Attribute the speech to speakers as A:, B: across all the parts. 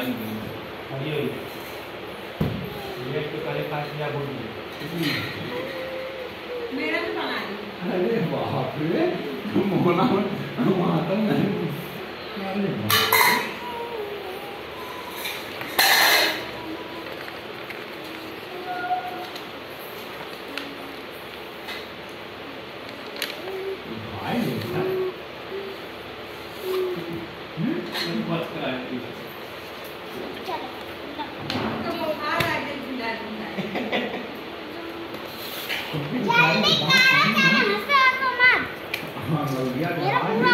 A: लाई गई
B: अरे ये तो करे पास दिया बोल
C: मेरा भी बना दी
A: अरे बाप रे मोना वहाँ तो नहीं अरे बाप भाई बेटा हम्म? बात करा
C: तो आ गया झूला झूला
A: हाँ लौटिया तो
D: मेरा पूरा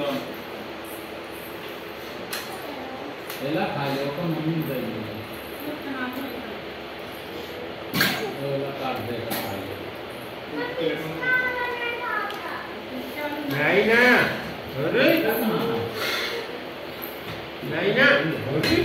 C: rồi để lát thải rồi con
B: nó mình dậy rồi
C: ờ, là tạt về là thải này nè rồi đấy. Này nè rồi đấy.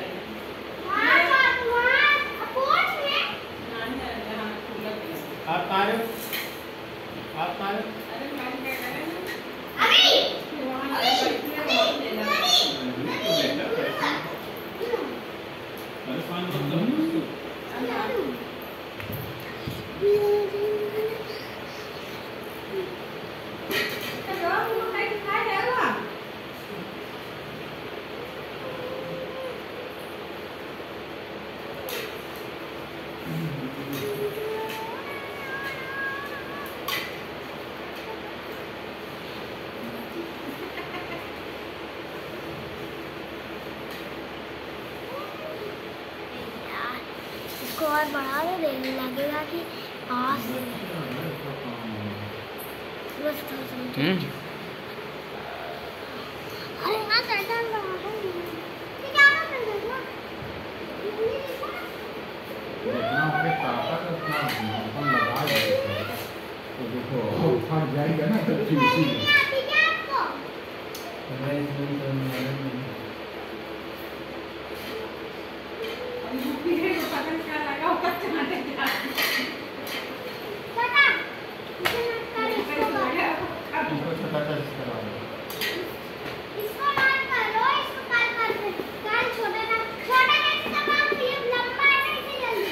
D: इसको और बढ़ा दो देने लगेगा कि पास। बस थोड़ा सा अरे हाँ टाइटल बढ़ा दो ये क्या ना कर देगा
A: जितना अपना अपन लगा देते हैं। तो देखो फट जाएगा ना तो ठीक उसी है।
D: आती क्या
C: लगा हुआ चाहते क्या
D: पता इसे मत कर इसको कर
B: इसको छोटा सा करा दो
D: इसको मत करो इसको कर कर दे कर छोटा ना छोटा कैसे तमाम ये लंबा है ना इसे जल्दी